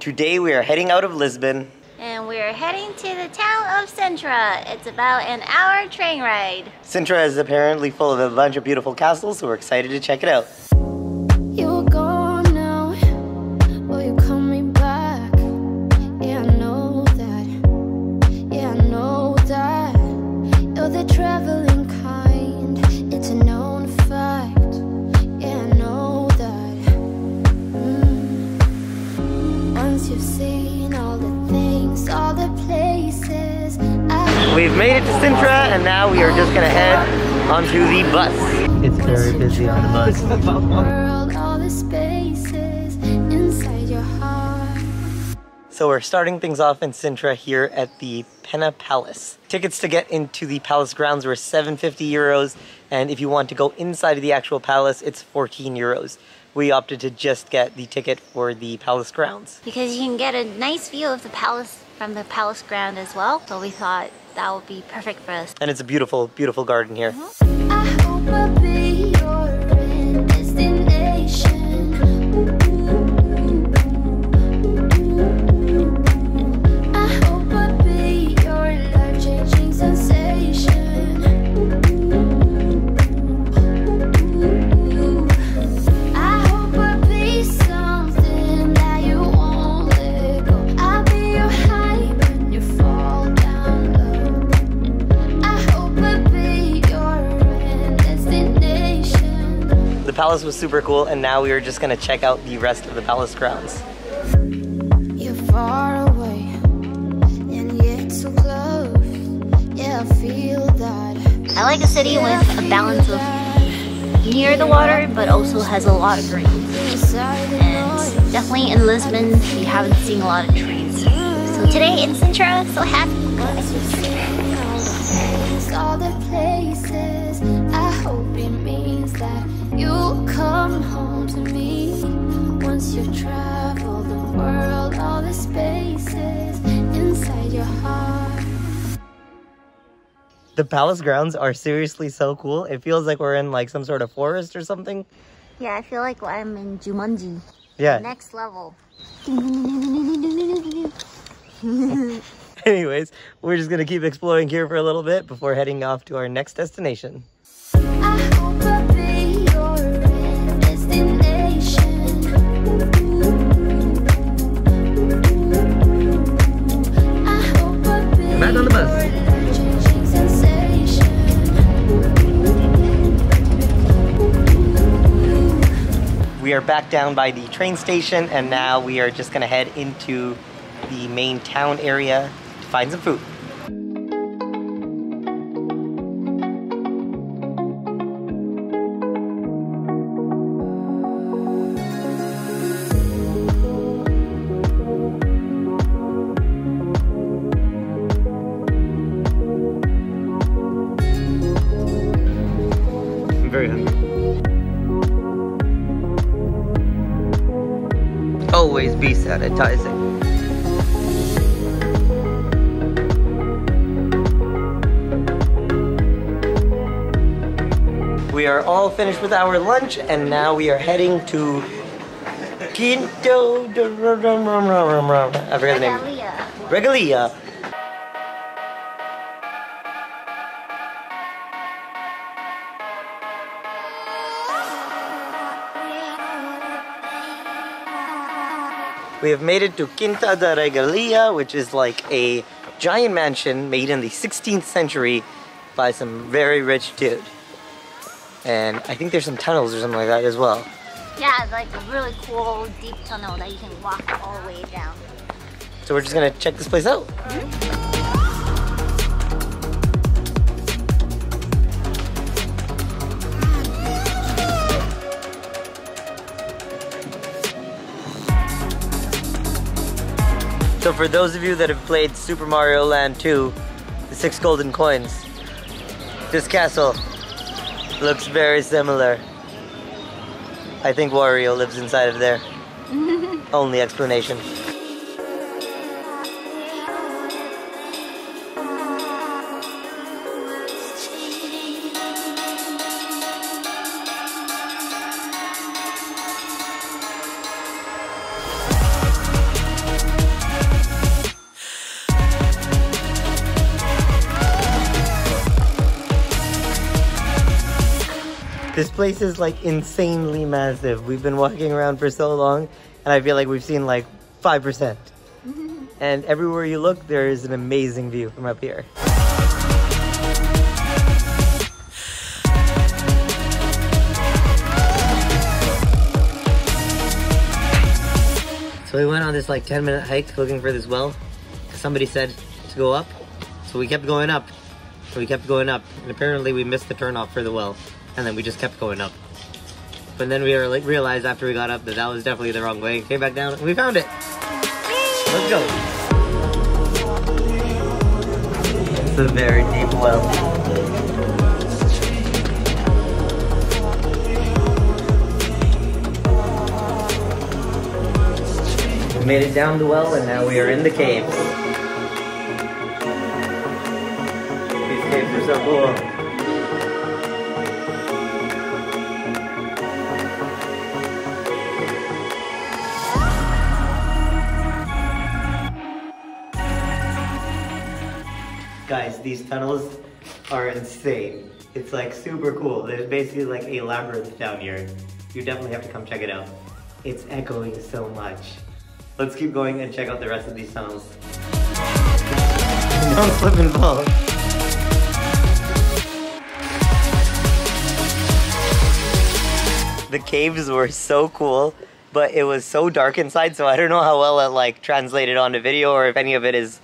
Today we are heading out of Lisbon. And we're heading to the town of Sintra. It's about an hour train ride. Sintra is apparently full of a bunch of beautiful castles, so we're excited to check it out. We've made it to Sintra, and now we are just gonna head onto the bus. It's very busy on the bus. world, all the spaces inside your heart. So we're starting things off in Sintra here at the Pena Palace. Tickets to get into the palace grounds were 750 euros, and if you want to go inside of the actual palace, it's 14 euros. We opted to just get the ticket for the palace grounds. Because you can get a nice view of the palace from the palace ground as well. So we thought that would be perfect for us. And it's a beautiful, beautiful garden here. Mm-hmm. I hope palace was super cool, and now we are just gonna check out the rest of the palace grounds. You're far away, and yet so close. Yeah, I feel that. I like a city with a balance of near the water, but also has a lot of green. Inside the noise. And definitely in Lisbon, we haven't seen a lot of trees. So today in Sintra, so happy. Once you've seen all the things, all the places, I hope it means that you'll come home to me. Once you've traveled the world, all the spaces inside your heart. The palace grounds are seriously so cool. It feels like we're in like some sort of forest or something. Yeah, I feel like I'm in Jumanji. Yeah. Next level. Anyways, we're just gonna keep exploring here for a little bit before heading off to our next destination. I hope I'll be your end destination. I hope I'll be Back on the bus. your life-changing sensation. We are back down by the train station, and now we are just gonna head into the main town area find some food. I'm very hungry. Always be sanitizing. We are all finished with our lunch and now we are heading to Quinto de I forgot the name. Regalia. Regalia. We have made it to Quinta da Regaleira, which is like a giant mansion made in the 16th century by some very rich dude. And I think there's some tunnels or something like that as well. Yeah, like a really cool deep tunnel that you can walk all the way down. So we're just gonna check this place out. So for those of you that have played Super Mario Land 2, the six golden coins, this castle looks very similar. I think Wario lives inside of there. Only explanation. This place is like insanely massive. We've been walking around for so long, and I feel like we've seen like 5%. and everywhere you look, there is an amazing view from up here. So we went on this like 10 minute hike looking for this well. Somebody said to go up. So we kept going up. So we kept going up. And apparently we missed the turnoff for the well. And then we just kept going up. But then we like realized after we got up that that was definitely the wrong way. Came back down and we found it. Let's go. It's a very deep well. We made it down the well and now we are in the cave. These caves are so cool. Guys, these tunnels are insane. It's like super cool. There's basically like a labyrinth down here. You definitely have to come check it out. It's echoing so much. Let's keep going and check out the rest of these tunnels. Don't slip and fall. The caves were so cool, but it was so dark inside, so I don't know how well it like translated onto video or if any of it is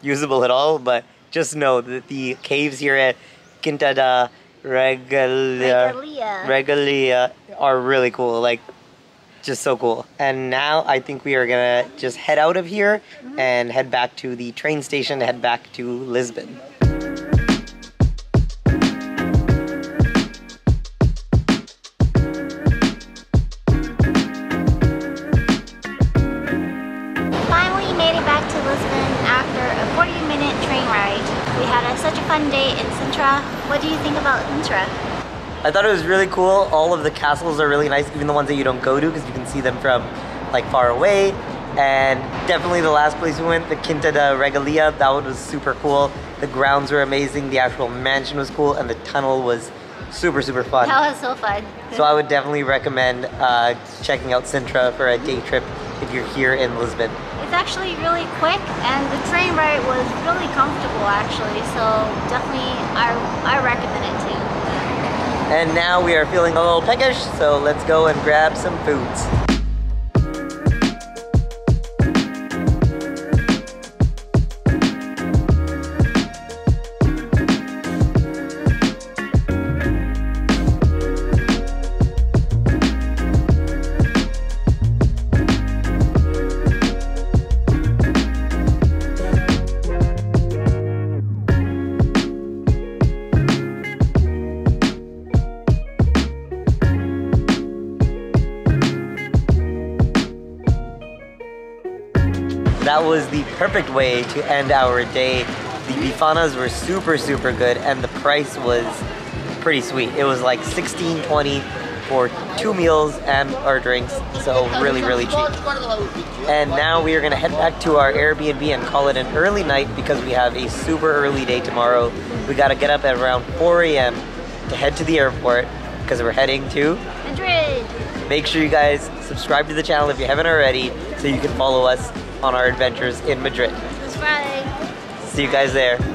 usable at all, but just know that the caves here at Quinta da Regaleira, Regalia. Regalia are really cool. Like just so cool. And now I think we are gonna just head out of here mm-hmm. and head back to the train station to head back to Lisbon. Ride. We had a, such a fun day in Sintra. What do you think about Sintra? I thought it was really cool. All of the castles are really nice, even the ones that you don't go to because you can see them from like far away. And definitely the last place we went, the Quinta da Regaleira, that one was super cool. The grounds were amazing, the actual mansion was cool, and the tunnel was super, super fun. That was so fun. So I would definitely recommend uh, checking out Sintra for a day trip if you're here in Lisbon. It's actually really quick and the train ride was really comfortable actually. So definitely I, I recommend it too. And now we are feeling a little peckish, so let's go and grab some foods. That was the perfect way to end our day. The bifanas were super, super good, and the price was pretty sweet. It was like 16.20 for two meals and our drinks, so really, really cheap. And now we are gonna head back to our Airbnb and call it an early night because we have a super early day tomorrow. We gotta get up at around 4 a.m. to head to the airport because we're heading to Madrid. Make sure you guys subscribe to the channel if you haven't already so you can follow us on our adventures in Madrid. See you guys there.